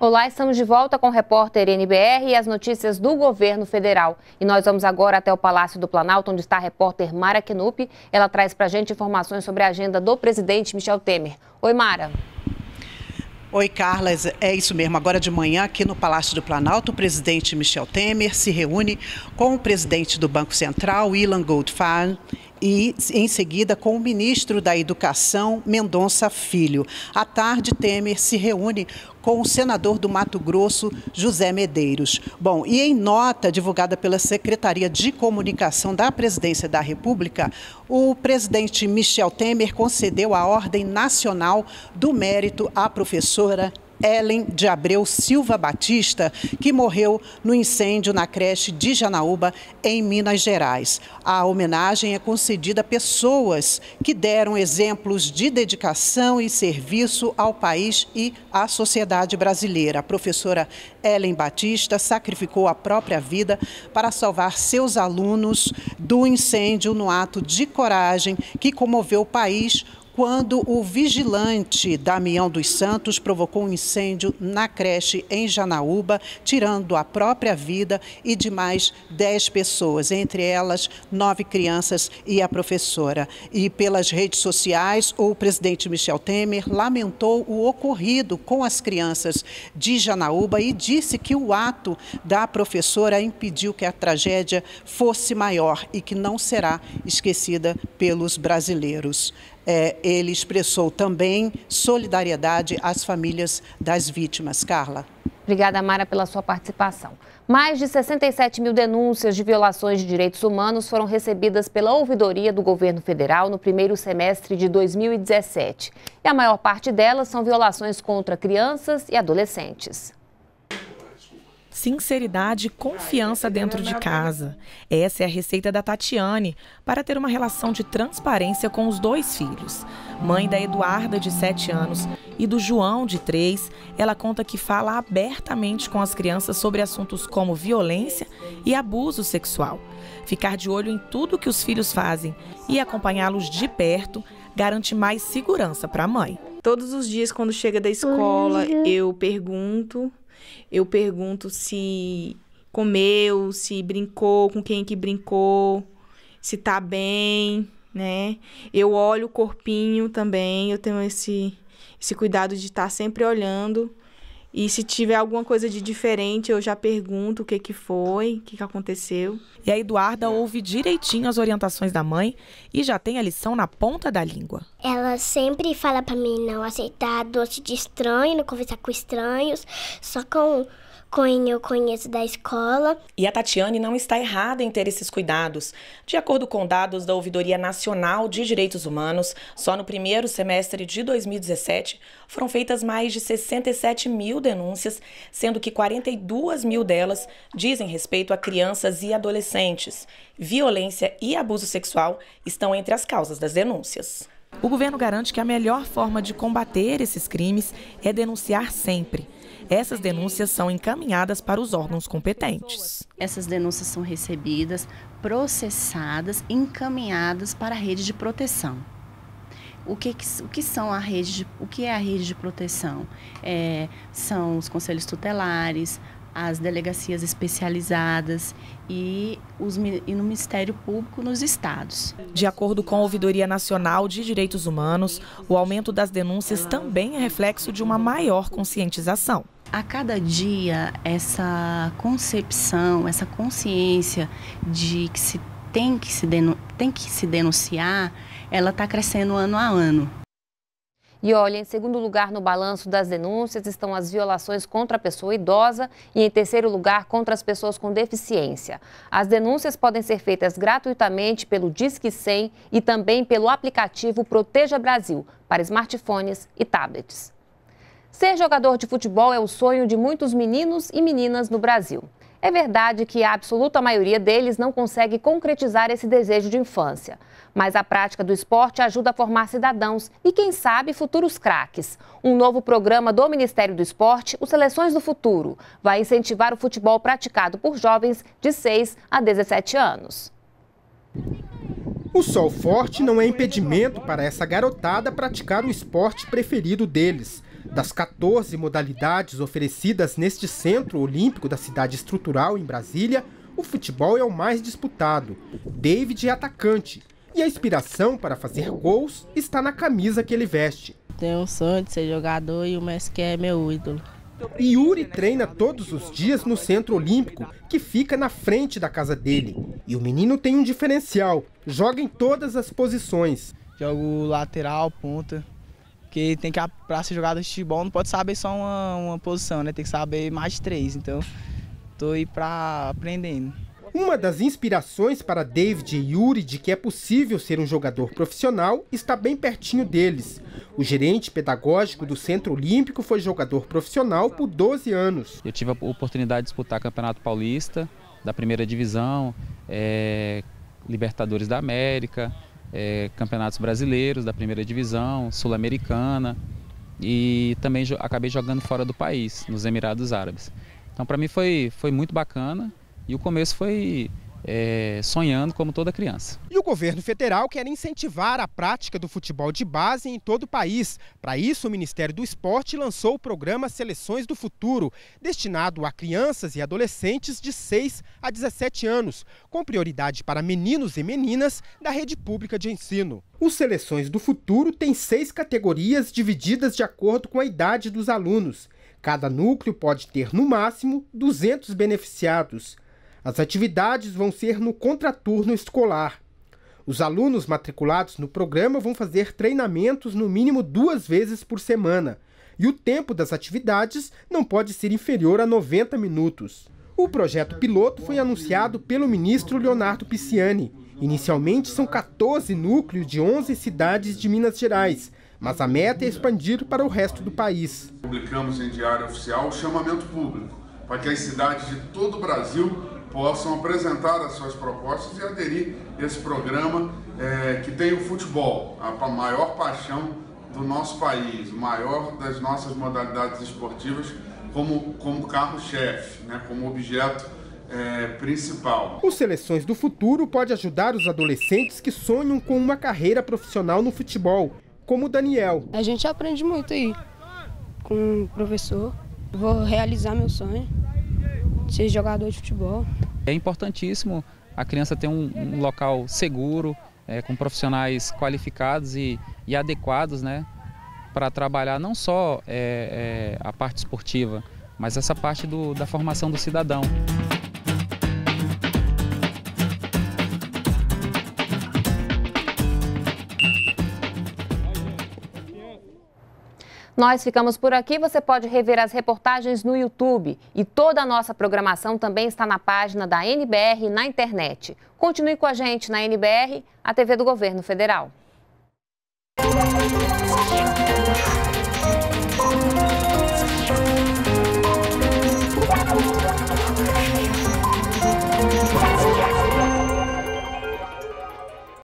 Olá, estamos de volta com o repórter NBR e as notícias do governo federal. E nós vamos agora até o Palácio do Planalto, onde está a repórter Mara Knupp. Ela traz para a gente informações sobre a agenda do presidente Michel Temer. Oi, Mara. Oi, Carla, é isso mesmo. Agora de manhã, aqui no Palácio do Planalto, o presidente Michel Temer se reúne com o presidente do Banco Central, Ilan Goldfarb, e, em seguida, com o ministro da Educação, Mendonça Filho. À tarde, Temer se reúne com o senador do Mato Grosso, José Medeiros. Bom, e em nota divulgada pela Secretaria de Comunicação da Presidência da República, o presidente Michel Temer concedeu a Ordem Nacional do Mérito à professora Ellen de Abreu Silva Batista, que morreu no incêndio na creche de Janaúba, em Minas Gerais. A homenagem é concedida a pessoas que deram exemplos de dedicação e serviço ao país e à sociedade brasileira. A professora Ellen Batista sacrificou a própria vida para salvar seus alunos do incêndio no ato de coragem que comoveu o país quando o vigilante Damião dos Santos provocou um incêndio na creche em Janaúba, tirando a própria vida e de mais dez pessoas, entre elas nove crianças e a professora. E pelas redes sociais, o presidente Michel Temer lamentou o ocorrido com as crianças de Janaúba e disse que o ato da professora impediu que a tragédia fosse maior e que não será esquecida pelos brasileiros é, ele expressou também solidariedade às famílias das vítimas. Carla. Obrigada, Mara, pela sua participação. Mais de 67 mil denúncias de violações de direitos humanos foram recebidas pela ouvidoria do governo federal no primeiro semestre de 2017. E a maior parte delas são violações contra crianças e adolescentes sinceridade e confiança dentro de casa. Essa é a receita da Tatiane para ter uma relação de transparência com os dois filhos. Mãe da Eduarda, de 7 anos, e do João, de 3, ela conta que fala abertamente com as crianças sobre assuntos como violência e abuso sexual. Ficar de olho em tudo que os filhos fazem e acompanhá-los de perto garante mais segurança para a mãe. Todos os dias, quando chega da escola, eu pergunto eu pergunto se comeu, se brincou, com quem que brincou, se tá bem, né? Eu olho o corpinho também, eu tenho esse, esse cuidado de estar tá sempre olhando. E se tiver alguma coisa de diferente, eu já pergunto o que, que foi, o que, que aconteceu. E a Eduarda ouve direitinho as orientações da mãe e já tem a lição na ponta da língua. Ela sempre fala para mim não aceitar doce de estranho, não conversar com estranhos, só com quem eu conheço da escola. E a Tatiane não está errada em ter esses cuidados. De acordo com dados da Ouvidoria Nacional de Direitos Humanos, só no primeiro semestre de 2017 foram feitas mais de 67 mil denúncias, sendo que 42 mil delas dizem respeito a crianças e adolescentes. Violência e abuso sexual estão entre as causas das denúncias. O governo garante que a melhor forma de combater esses crimes é denunciar sempre. Essas denúncias são encaminhadas para os órgãos competentes. Essas denúncias são recebidas, processadas, encaminhadas para a rede de proteção. O que, o que são a rede de, o que é a rede de proteção? É, são os conselhos tutelares, as delegacias especializadas e, os, e no Ministério Público nos estados. De acordo com a Ouvidoria Nacional de Direitos Humanos, o aumento das denúncias também é reflexo de uma maior conscientização a cada dia essa concepção, essa consciência de que se tem que se, tem que se denunciar, ela está crescendo ano a ano. E olha, em segundo lugar no balanço das denúncias estão as violações contra a pessoa idosa e em terceiro lugar contra as pessoas com deficiência. As denúncias podem ser feitas gratuitamente pelo Disque 100 e também pelo aplicativo Proteja Brasil para smartphones e tablets. Ser jogador de futebol é o sonho de muitos meninos e meninas no Brasil. É verdade que a absoluta maioria deles não consegue concretizar esse desejo de infância. Mas a prática do esporte ajuda a formar cidadãos e, quem sabe, futuros craques. Um novo programa do Ministério do Esporte, o Seleções do Futuro, vai incentivar o futebol praticado por jovens de 6 a 17 anos. O sol forte não é impedimento para essa garotada praticar o esporte preferido deles. Das 14 modalidades oferecidas neste Centro Olímpico da Cidade Estrutural, em Brasília, o futebol é o mais disputado. David é atacante e a inspiração para fazer gols está na camisa que ele veste. Tenho um sonho de ser jogador e o Messi é meu ídolo. Yuri treina todos os dias no Centro Olímpico, que fica na frente da casa dele. E o menino tem um diferencial: joga em todas as posições. Jogo lateral, ponta. Porque tem que, para ser jogado de futebol, não pode saber só uma, uma posição, né? Tem que saber mais de três. Então, tô aí para aprendendo. Uma das inspirações para David e Yuri de que é possível ser um jogador profissional está bem pertinho deles. O gerente pedagógico do Centro Olímpico foi jogador profissional por 12 anos. Eu tive a oportunidade de disputar Campeonato Paulista, da primeira divisão, é, Libertadores da América, é, Campeonatos Brasileiros da primeira divisão, Sul-Americana e também acabei jogando fora do país, nos Emirados Árabes. Então para mim foi, foi muito bacana e o começo foi é, sonhando como toda criança. E o governo federal quer incentivar a prática do futebol de base em todo o país. Para isso, o Ministério do Esporte lançou o programa Seleções do Futuro, destinado a crianças e adolescentes de 6 a 17 anos, com prioridade para meninos e meninas da rede pública de ensino. Os Seleções do Futuro tem seis categorias divididas de acordo com a idade dos alunos. Cada núcleo pode ter, no máximo, 200 beneficiados. As atividades vão ser no contraturno escolar. Os alunos matriculados no programa vão fazer treinamentos no mínimo duas vezes por semana, e o tempo das atividades não pode ser inferior a 90 minutos. O projeto piloto foi anunciado pelo ministro Leonardo Pisciani. Inicialmente são 14 núcleos de 11 cidades de Minas Gerais, mas a meta é expandir para o resto do país. Publicamos em diário oficial o chamamento público para que as cidades de todo o Brasil possam apresentar as suas propostas e aderir a esse programa é, que tem o futebol, a maior paixão do nosso país, o maior das nossas modalidades esportivas, como, como carro-chefe, né, como objeto é, principal. Os Seleções do Futuro pode ajudar os adolescentes que sonham com uma carreira profissional no futebol, como o Daniel. A gente aprende muito aí com o professor. Vou realizar meu sonho ser jogador de futebol. É importantíssimo a criança ter um, um local seguro, é, com profissionais qualificados e, e adequados, né, para trabalhar não só é, é, a parte esportiva, mas essa parte do, da formação do cidadão. Nós ficamos por aqui. Você pode rever as reportagens no YouTube. E toda a nossa programação também está na página da NBR na internet. Continue com a gente na NBR, a TV do Governo Federal.